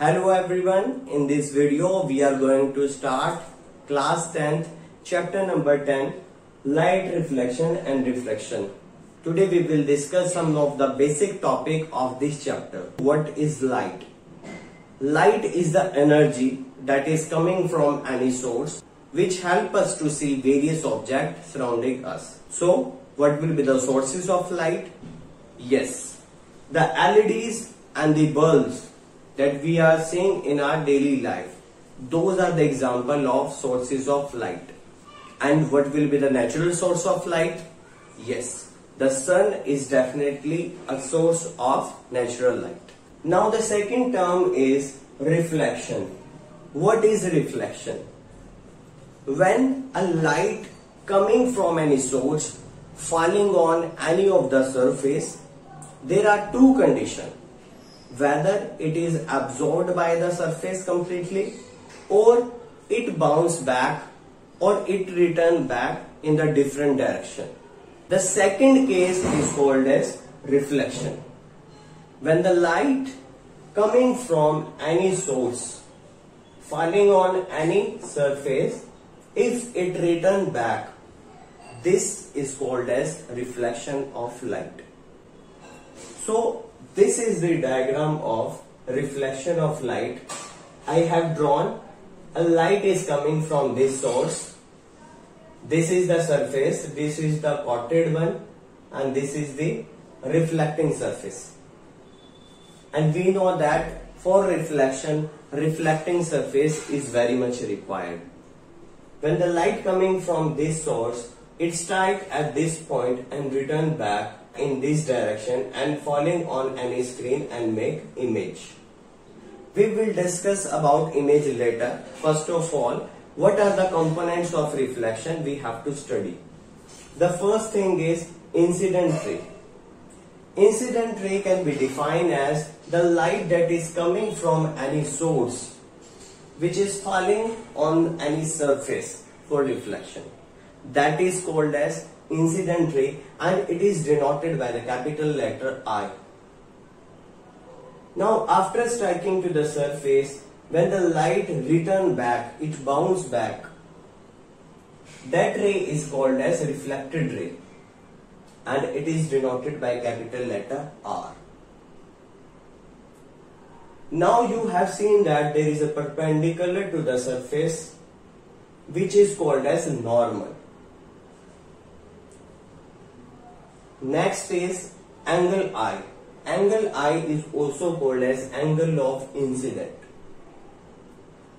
Hello everyone, in this video we are going to start class 10th chapter number 10 light reflection and refraction. Today we will discuss some of the basic topic of this chapter. What is light? Light is the energy that is coming from any source which help us to see various objects surrounding us. So what will be the sources of light? Yes, the LEDs and the bulbs that we are seeing in our daily life. Those are the example of sources of light. And what will be the natural source of light? Yes, the sun is definitely a source of natural light. Now the second term is reflection. What is reflection? When a light coming from any source falling on any of the surface, there are two conditions whether it is absorbed by the surface completely or it bounce back or it return back in the different direction. The second case is called as reflection. When the light coming from any source falling on any surface if it return back this is called as reflection of light. So this is the diagram of reflection of light. I have drawn a light is coming from this source. This is the surface, this is the coated one and this is the reflecting surface. And we know that for reflection, reflecting surface is very much required. When the light coming from this source, it strike at this point and return back in this direction and falling on any screen and make image. We will discuss about image later. First of all, what are the components of reflection we have to study. The first thing is incident ray. Incident ray can be defined as the light that is coming from any source which is falling on any surface for reflection. That is called as incident ray and it is denoted by the capital letter I. Now after striking to the surface, when the light return back, it bounce back. That ray is called as reflected ray and it is denoted by capital letter R. Now you have seen that there is a perpendicular to the surface which is called as normal. Next is angle I. Angle I is also called as angle of incident.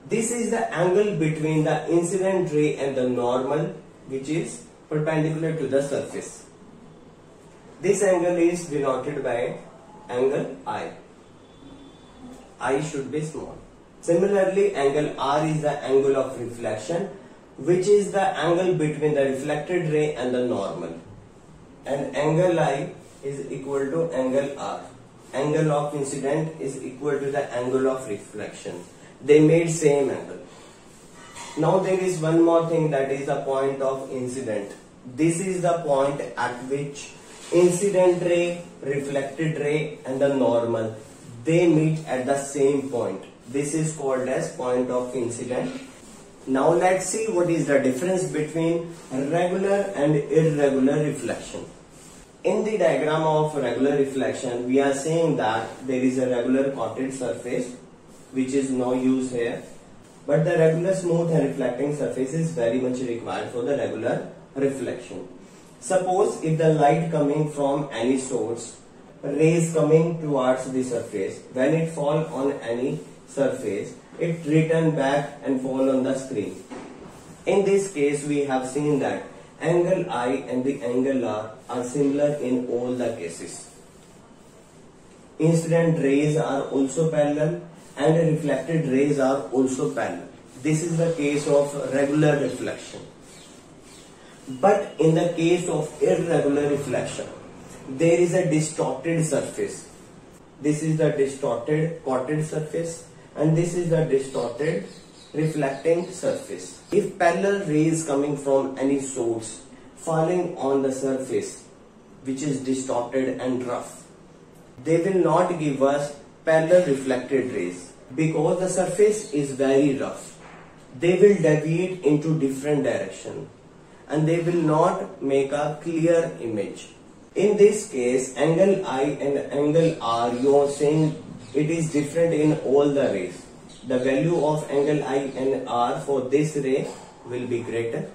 This is the angle between the incident ray and the normal which is perpendicular to the surface. This angle is denoted by angle I. I should be small. Similarly, angle R is the angle of reflection which is the angle between the reflected ray and the normal and angle I is equal to angle R. Angle of incident is equal to the angle of reflection. They made same angle. Now there is one more thing that is the point of incident. This is the point at which incident ray, reflected ray and the normal they meet at the same point. This is called as point of incident. Now let's see what is the difference between regular and irregular reflection. In the diagram of regular reflection, we are saying that there is a regular coated surface which is no use here. But the regular smooth and reflecting surface is very much required for the regular reflection. Suppose if the light coming from any source, rays coming towards the surface, when it fall on any surface, it return back and fall on the screen. In this case, we have seen that angle I and the angle R are similar in all the cases. Incident rays are also parallel and reflected rays are also parallel. This is the case of regular reflection. But in the case of irregular reflection, there is a distorted surface. This is the distorted coated surface and this is the distorted reflecting surface. If parallel rays coming from any source falling on the surface which is distorted and rough, they will not give us parallel reflected rays. because the surface is very rough they will deviate into different direction and they will not make a clear image in this case angle I and angle R you are saying it is different in all the rays the value of angle I and R for this ray will be greater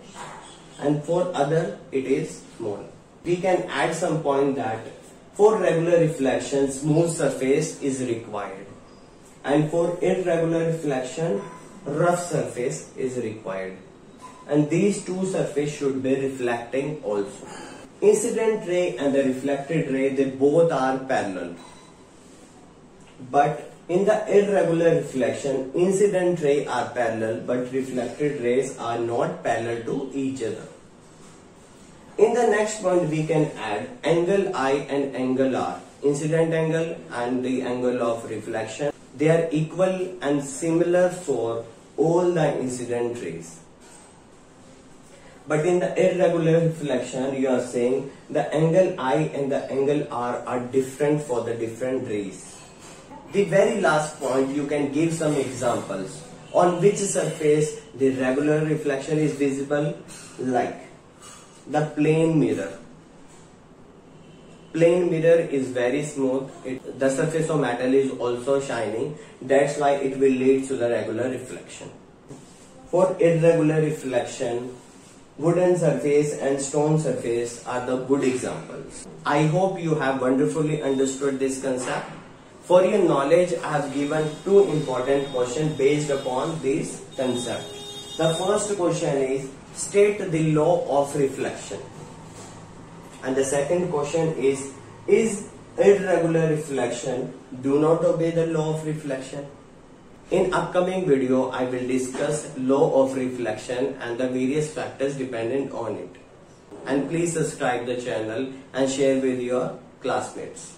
and for other it is smaller. We can add some point that for regular reflection smooth surface is required and for irregular reflection rough surface is required and these two surface should be reflecting also. Incident ray and the reflected ray they both are parallel but in the irregular reflection, incident rays are parallel but reflected rays are not parallel to each other. In the next point we can add angle I and angle R. Incident angle and the angle of reflection. They are equal and similar for all the incident rays. But in the irregular reflection you are saying the angle I and the angle R are different for the different rays. The very last point you can give some examples on which surface the regular reflection is visible like the plane mirror. Plane mirror is very smooth. It, the surface of metal is also shining. That's why it will lead to the regular reflection. For irregular reflection, wooden surface and stone surface are the good examples. I hope you have wonderfully understood this concept. For your knowledge, I have given two important questions based upon this concept. The first question is, state the law of reflection. And the second question is, is irregular reflection do not obey the law of reflection? In upcoming video, I will discuss law of reflection and the various factors dependent on it. And please subscribe the channel and share with your classmates.